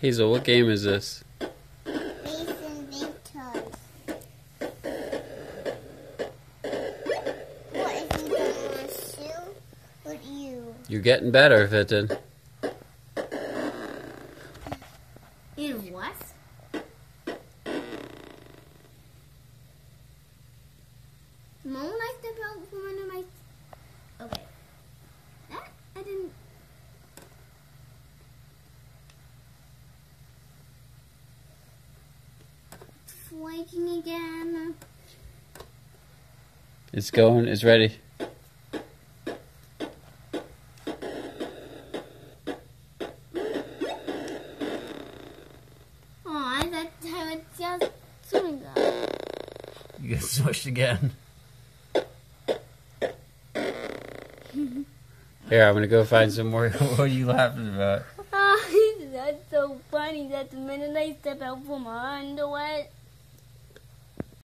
Hazel, what game is this? Ace Inventors. What isn't going on shoe with you? You're getting better, Fintan. In what? Mom likes the belt for one of my. Okay. That I didn't. Flaking again. It's going. It's ready. Aw, that's how it's just doing that. You get smushed again. Here, I'm gonna go find some more. what are you laughing about? Ah, that's so funny that the minute I step out from my underwear,